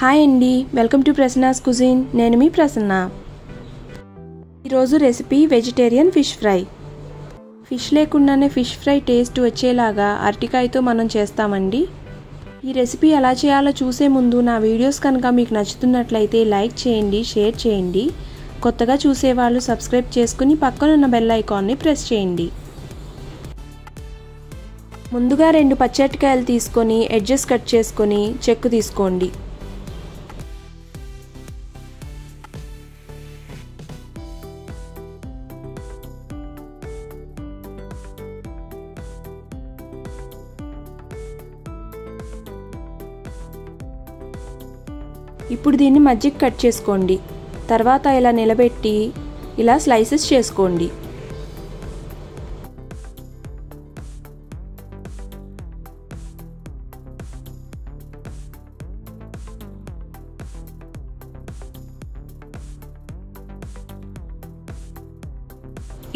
Hi అండి. Welcome to Prasanna's cuisine. నేను మీ ప్రసన్న. ఈరోజు recipe vegetarian fish fry. Fish లేకుండానే ఫిష్ ఫ్రై టేస్ట్ వచ్చేలాగా అరటికాయతో మనం చేస్తామండి. ఈ రెసిపీ ఎలా చేయాలో చూసే ముందు నా వీడియోస్ కనుక మీకు నచ్చుతున్నట్లయితే లైక్ చేయండి షేర్ చేయండి. కొత్తగా చూసేవాళ్ళు సబ్స్క్రైబ్ చేసుకుని పక్కనున్న బెల్ ఐకాన్ని ప్రెస్ చేయండి. ముందుగా రెండు పచ్చటికాయలు తీసుకొని ఎడ్జెస్ కట్ చేసుకొని చెక్కు తీసుకోండి. ఇప్పుడు దీన్ని మజ్జిగ కట్ చేసుకోండి. తర్వాత ఇలా నిలబెట్టి ఇలా స్లైసెస్ చేసుకోండి.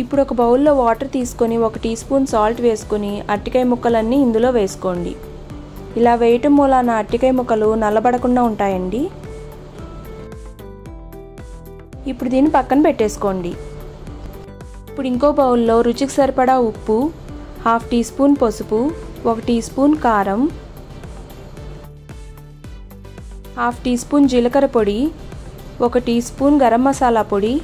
ఇప్పుడు ఒక బౌల్లో వాటర్ తీసుకొని ఒక టీ స్పూన్ సాల్ట్ వేసుకొని అరటికాయ ముక్కలన్నీ ఇందులో వేసుకోండి. ఇలా వేయటం మూలాన అరటికాయ ముక్కలు నల్లబడకుండా ఉంటాయండి. ఇప్పుడు దీన్ని పక్కన పెట్టేసుకోండి. ఇప్పుడు ఇంకో బౌల్లో రుచికి సరిపడా ఉప్పు హాఫ్ టీ స్పూన్ పసుపు ఒక టీ స్పూన్ కారం హాఫ్ టీ స్పూన్ జీలకర్ర పొడి ఒక టీ స్పూన్ గరం మసాలా పొడి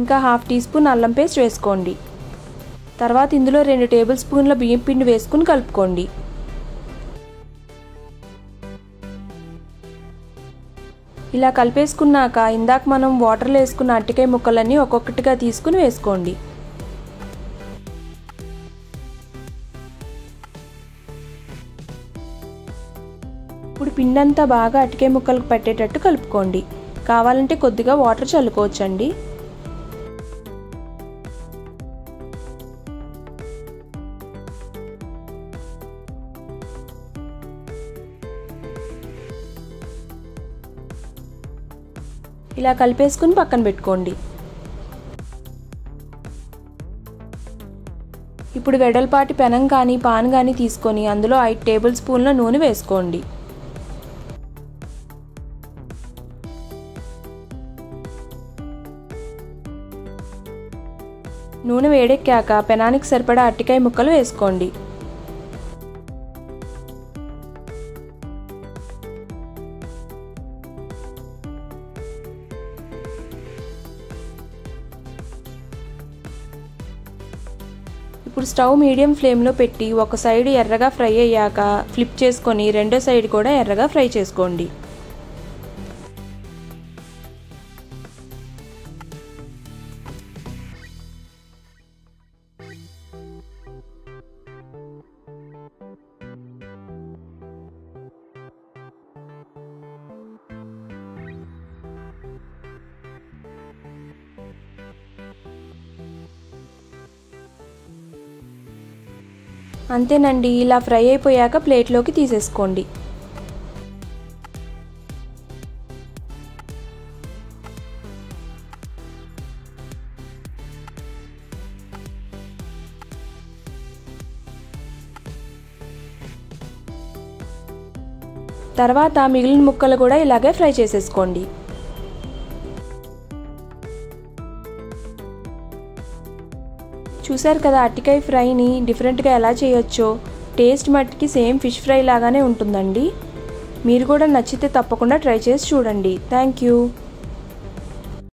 ఇంకా హాఫ్ టీ స్పూన్ అల్లం పేస్ట్ వేసుకోండి. తర్వాత ఇందులో రెండు టేబుల్ స్పూన్ల బియ్యం పిండి వేసుకుని కలుపుకోండి. ఇలా కలిపేసుకున్నాక ఇందాక మనం వాటర్లో వేసుకున్న అరటికాయ ముక్కలన్నీ ఒక్కొక్కటిగా తీసుకుని వేసుకోండి. ఇప్పుడు పిండంతా బాగా అటికే ముక్కలకు పట్టేటట్టు కలుపుకోండి. కావాలంటే కొద్దిగా వాటర్ చల్లుకోవచ్చండి. ఇలా కలిపేసుకుని పక్కన పెట్టుకోండి. ఇప్పుడు వెడల్పాటి పెనం కానీ పాన్ కానీ తీసుకొని అందులో ఐదు టేబుల్ స్పూన్ల నూనె వేసుకోండి. నూనె వేడెక్కాక పెనానికి సరిపడా అట్టికాయ ముక్కలు వేసుకోండి. ఇప్పుడు స్టవ్ మీడియం ఫ్లేమ్లో పెట్టి ఒక సైడ్ ఎర్రగా ఫ్రై అయ్యాక ఫ్లిప్ చేసుకొని రెండో సైడ్ కూడా ఎర్రగా ఫ్రై చేసుకోండి. అంతేనండి ఇలా ఫ్రై అయిపోయాక ప్లేట్లోకి తీసేసుకోండి. తర్వాత మిగిలిన ముక్కలు కూడా ఇలాగే ఫ్రై చేసేసుకోండి. చూశారు కదా అట్టికాయ ఫ్రైని డిఫరెంట్గా ఎలా చేయొచ్చో. టేస్ట్ మట్టికి సేమ్ ఫిష్ ఫ్రై లాగానే ఉంటుందండి. మీరు కూడా నచ్చితే తప్పకుండా ట్రై చేసి చూడండి. Thank you